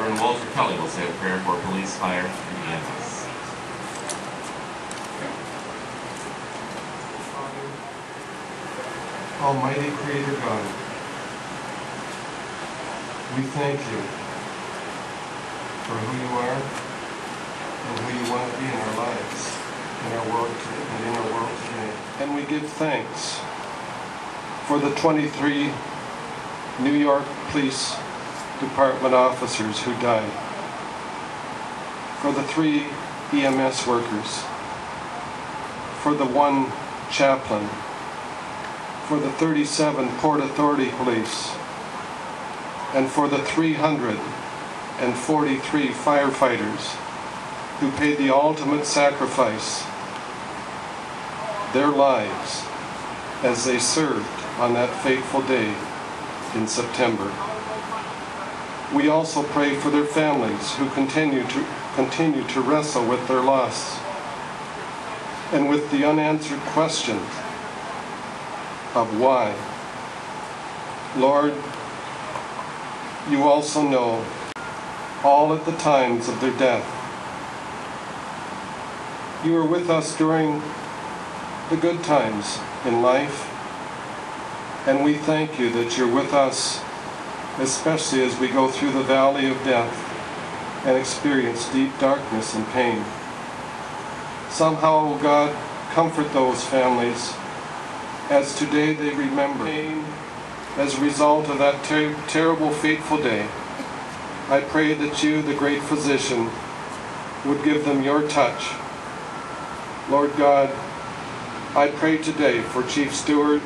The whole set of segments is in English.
Reverend Walter Kelly will say a prayer for police, fire, and EMS. Almighty Creator God, we thank you for who you are and who you want to be in our lives, in our world and in our world today. And we give thanks for the 23 New York Police Department officers who died, for the three EMS workers, for the one chaplain, for the 37 Port Authority Police, and for the 343 firefighters who paid the ultimate sacrifice, their lives, as they served on that fateful day in September. We also pray for their families who continue to continue to wrestle with their loss and with the unanswered question of why. Lord, you also know all at the times of their death. You are with us during the good times in life, and we thank you that you're with us, especially as we go through the valley of death and experience deep darkness and pain. Somehow, O God, comfort those families as today they remember pain as a result of that ter- terrible, fateful day. I pray that you, the great physician, would give them your touch. Lord God, I pray today for Chief Stewart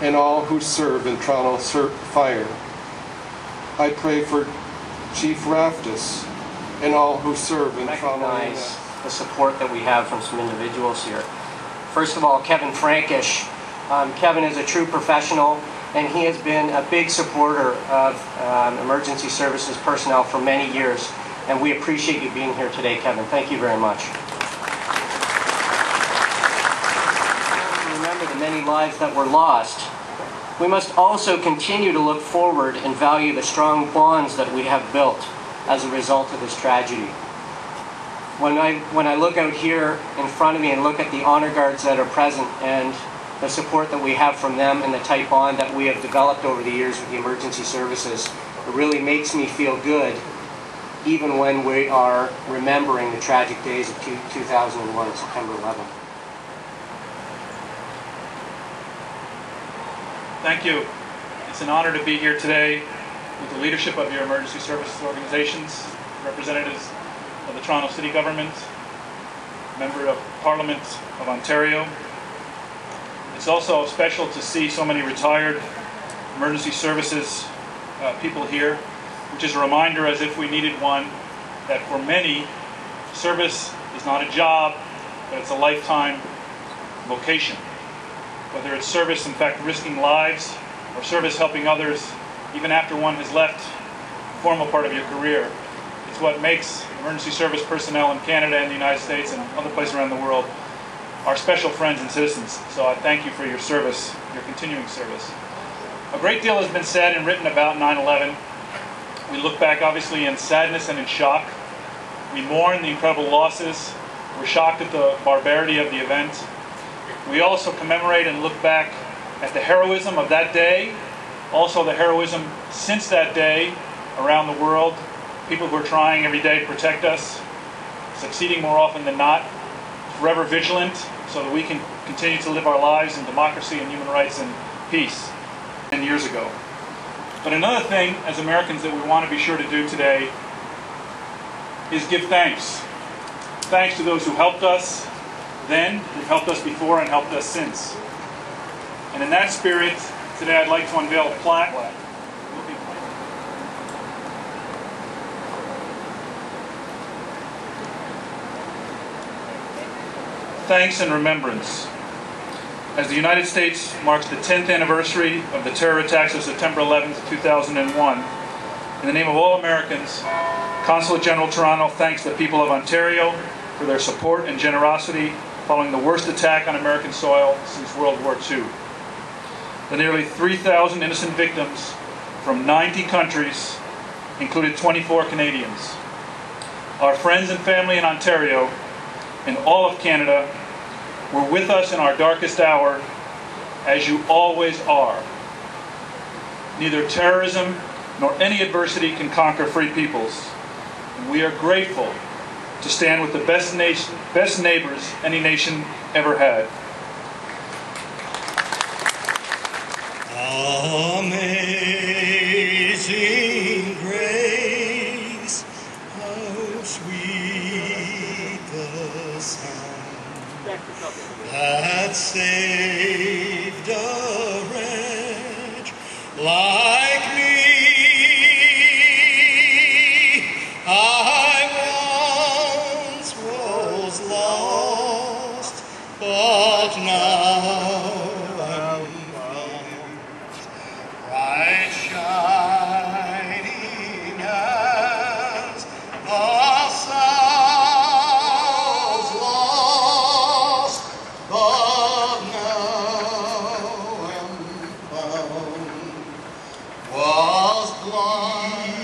and all who serve in Toronto Fire. I pray for Chief Raftis and all who serve in recognize the support that we have from some individuals here. First of all, Kevin Frankish. Um, Kevin is a true professional, and he has been a big supporter of um, emergency services personnel for many years. And we appreciate you being here today, Kevin. Thank you very much. Remember the many lives that were lost. We must also continue to look forward and value the strong bonds that we have built as a result of this tragedy. When I, when I look out here in front of me and look at the honor guards that are present and the support that we have from them and the tight bond that we have developed over the years with the emergency services, it really makes me feel good even when we are remembering the tragic days of 2001, September 11th. Thank you. It's an honor to be here today with the leadership of your emergency services organizations, representatives of the Toronto City Government, Member of Parliament of Ontario. It's also special to see so many retired emergency services uh, people here, which is a reminder, as if we needed one, that for many, service is not a job, but it's a lifetime vocation whether it's service, in fact, risking lives, or service helping others, even after one has left the formal part of your career. It's what makes emergency service personnel in Canada and the United States and other places around the world our special friends and citizens. So I thank you for your service, your continuing service. A great deal has been said and written about 9-11. We look back obviously in sadness and in shock. We mourn the incredible losses. We're shocked at the barbarity of the event. We also commemorate and look back at the heroism of that day, also the heroism since that day around the world, people who are trying every day to protect us, succeeding more often than not, forever vigilant so that we can continue to live our lives in democracy and human rights and peace 10 years ago. But another thing as Americans that we want to be sure to do today is give thanks. Thanks to those who helped us, then, who've helped us before and helped us since. And in that spirit, today I'd like to unveil a plaque. Thanks and remembrance. As the United States marks the 10th anniversary of the terror attacks of September 11, 2001, in the name of all Americans, Consulate General Toronto thanks the people of Ontario for their support and generosity following the worst attack on American soil since World War II. The nearly 3,000 innocent victims from 90 countries included 24 Canadians. Our friends and family in Ontario and all of Canada were with us in our darkest hour, as you always are. Neither terrorism nor any adversity can conquer free peoples. And we are grateful to stand with the best, nation, best neighbors any nation ever had. Now found. Bright shining lost, now found. Was blind.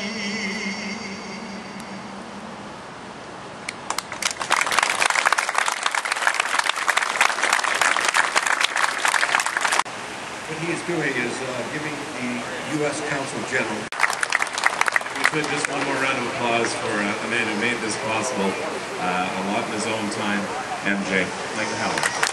What he doing is uh, giving the U.S. Consul General We just one more round of applause for uh, a man who made this possible, uh, a lot in his own time, MJ. Mike Howard.